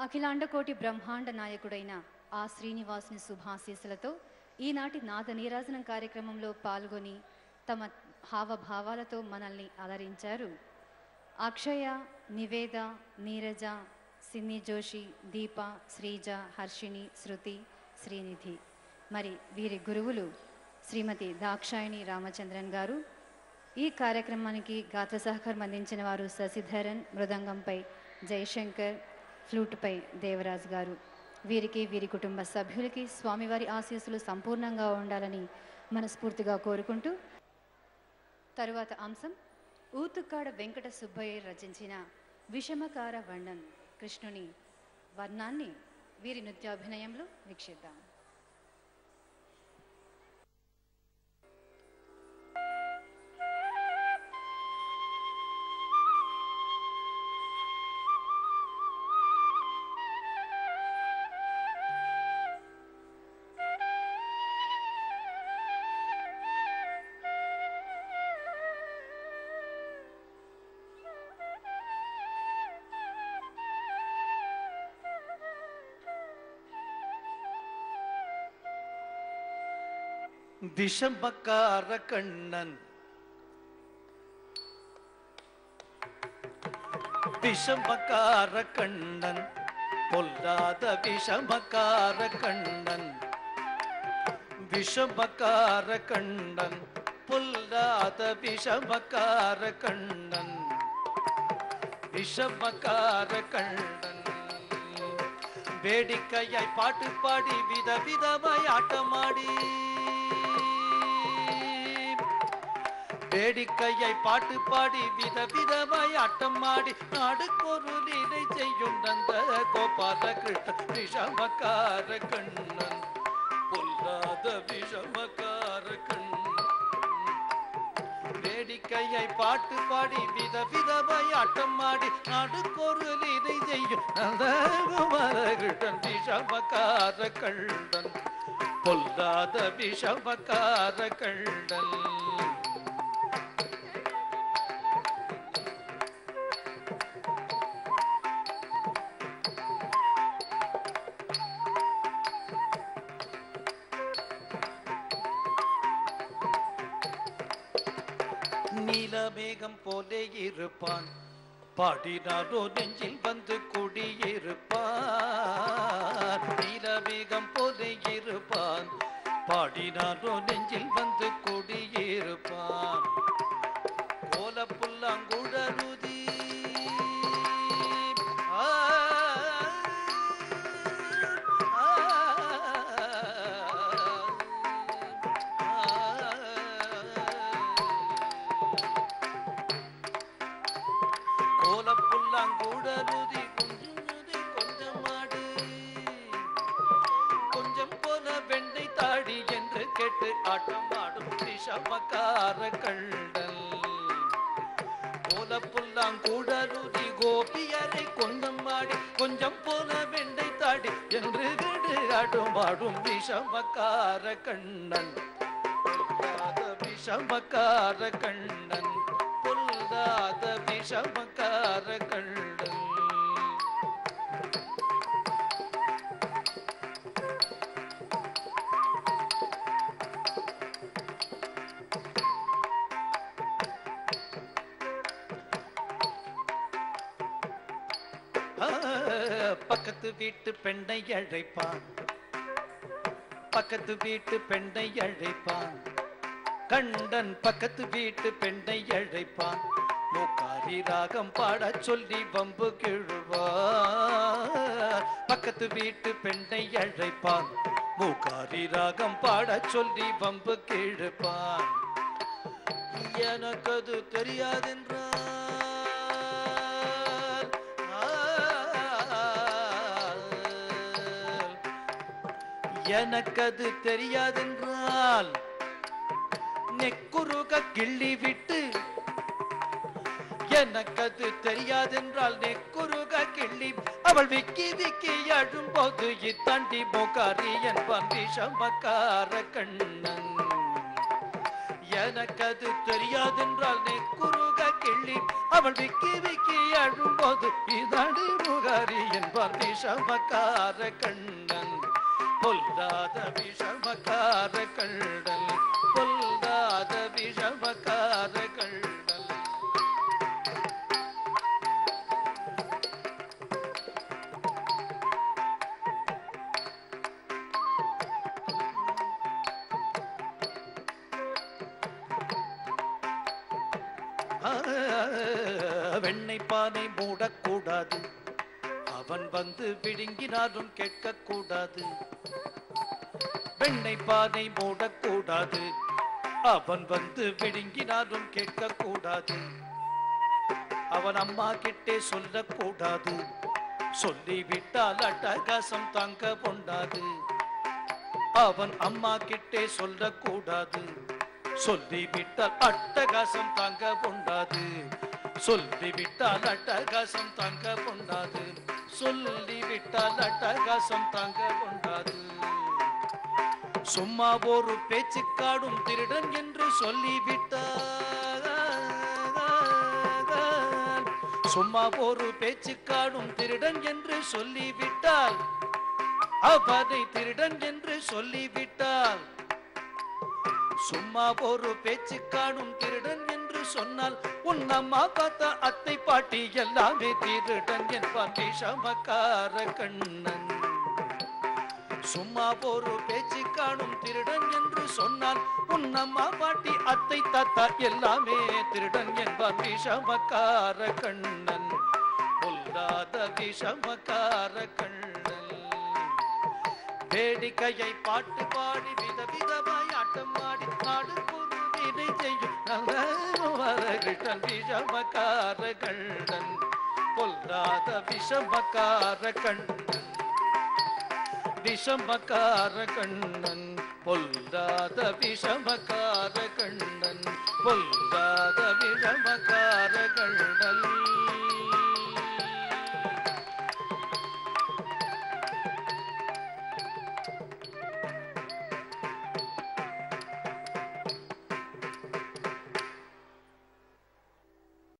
అఖిలాండకోటి బ్రహ్మాండ నాయకుడైన ఆ శ్రీనివాసుని శుభాశీస్సులతో ఈనాటి నాద నీరాజనం కార్యక్రమంలో పాల్గొని తమ హావభావాలతో మనల్ని అలరించారు. అక్షయ నివేద నీరజ సిన్ని జోషి దీప శ్రీజ హర్షిణి శృతి శ్రీనిధి. మరి వీరి గురువులు శ్రీమతి దాక్షాయణి రామచంద్రన్ గారు. ఈ కార్యక్రమానికి గాత్ర సహకారం అందించిన వారు శశిధరన్ మృదంగంపై జయశంకర్ ఫ్లూట్పై దేవరాజ్ గారు. వీరికి వీరి కుటుంబ సభ్యులకి స్వామివారి ఆశీస్సులు సంపూర్ణంగా ఉండాలని మనస్ఫూర్తిగా కోరుకుంటూ తరువాత అంశం ఊతుక్కాడ వెంకట సుబ్బయ్య రచించిన విషమకార వర్ణన్ కృష్ణుని వర్ణాన్ని వీరి నృత్యాభినయంలో వీక్షిద్దాం. திசம்பக்கார கண்ணன். விஷமக்கார கண்ணன் பொல்லாத விஷமக்கார கண்ணன். விஷமக்கார கண்ணன் பொல்லாத விஷமக்கார கண்ணன். விஷமக்கார கண்ணன். வேடிக்கையாய் பாட்டு பாடி விதவிதமாய் ஆட்டமாடி. வேடிக்கையை பாட்டு பாடி வித விதமாய் விதவிதமாய் ஆடி நாடுக்கொரு லீலை செய்யும் நந்த கோபால கிருஷ்ண விஷமக்கார கண்ணன். பொல்லாத விஷமக்கார கண்ணன். வேடிக்கையை பாட்டு பாடி வித விதமாய் விதவிதமாய் ஆடி நாடுக்கொரு லீலை செய்யும் நந்த கோபால கிருஷ்ணன் விஷமக்கார கண்ணன். பொல்லாத விஷமக்கார கண்ணன். நீலமேகம் போலே இருப்பான். பாடினாரோ நெஞ்சில் வந்து குடியிருப்பான் நீலமேகம் போலே இருப்பான். பாடினாரோ நெஞ்சில் வந்து குடியிருப்பான். ஆட்டமாடும் ரிஷபக்கார கண்டல் விஷமக்கார கள்ளல் கோலப்புல்லாங்கூடலுதி கோபியரை கொஞ்சம் மாடி கொஞ்சம் போல வெண்டை தாடி என்று கேட்டு ஆட்டமாடும் விஷமக்கார கண்ணன். விஷமக்கார கண்ணன் பொல்லாத விஷமக்கார கண்ணன் பக்கத்து வீட்டு பெண்ணை அழைப்பான். பக்கத்து வீட்டு பெண்ணை அழைப்பான். கண்டன் பக்கத்து வீட்டு பெண்ணை அழைப்பான். மூக்காரி ராகம் பாடச் சொல்லி வம்பு கிழுவார். பக்கத்து வீட்டு பெண்ணை அழைப்பான். மூக்காரி ராகம் பாடச் சொல்லி வம்பு கிழுப்பான். எனக்கது தெரியாதென்றான் எனக்கது தெரியாதென்றால் நெக்குருக கிள்ளி விட்டு எனக்கது தெரியாதென்றால் நெக்குருக கிள்ளி அவள் விக்கி விக்கி அழும்போது இத்தாண்டி மோகாரி என்பான் விஷமக்கார கண்ணன். எனக்கது தெரியாதென்றால் நெக்குருக கிள்ளி அவள் விக்கி விக்கி அழும்போது இதடி முகாரி என்பார் விஷமக்கார கண்ணன். பொல்லாத விஷமக்கார கண்ணன் பொல்லாத விஷமக்கார கண்ணன் வெண்ணெய் பானை மூடக்கூடாது. அவன் வந்து விழுங்கினாலும் கேட்கக்கூடாது. பெண்ணை பானை மூடக்கூடாது. அவன் வந்து விழுங்கினாலும் கேட்கக்கூடாது. அவன் அம்மா கிட்டே சொல்லக்கூடாது. சொல்லிவிட்டால் அட்டகாசம் தாங்க கொண்டாது அவன் அம்மா கிட்டே சொல்லக்கூடாது. சொல்லிவிட்டால் அட்டகாசம் தாங்க கொண்டாது சொல்லிவிட்டால் அட்டகாசம் தாங்க கொண்டாது சொல்லிவிட்டால் அட்டகாசம் தாங்க கொண்டாது. சும்மா ஒரு பேச்சுக்காடும் திருடன் என்று சொல்லிவிட்டார் சும்மா ஒரு பேச்சுக்காடும் திருடன் என்று சொல்லிவிட்டால். அவனை திருடன் என்று சொல்லிவிட்டால். சும்மா ஒரு பேச்சு காடும் திருடன் சொன்னால் உன் அம்மா பார்த்த அத்தை பாட்டி எல்லாமே திருடன் என்பான் விஷமக்கார கண்ணன். சும்மா போரு பேச்சு காணும் திருடன் என்று சொன்னால் உன் அம்மா பாட்டி அத்தை தாத்தா எல்லாமே திருடன் என்பான் விஷமக்கார கண்ணன். பொல்லாத விஷமக்கார கண்ணன். வேடிக்கையை பாட்டு பாடி விதவிதமாய் ஆட்டம் ஆடி நாடு இதை செய்யும் கிருஷ்ணன் விஷமக்கார கண்டன் கொல்லாத விஷமக்கார கண்டன் விஷமக்கார கண்ணன் பொல்லாத விஷமக்கார கண்ணன் பொல்லாத விஷமக்கார கண்ணன்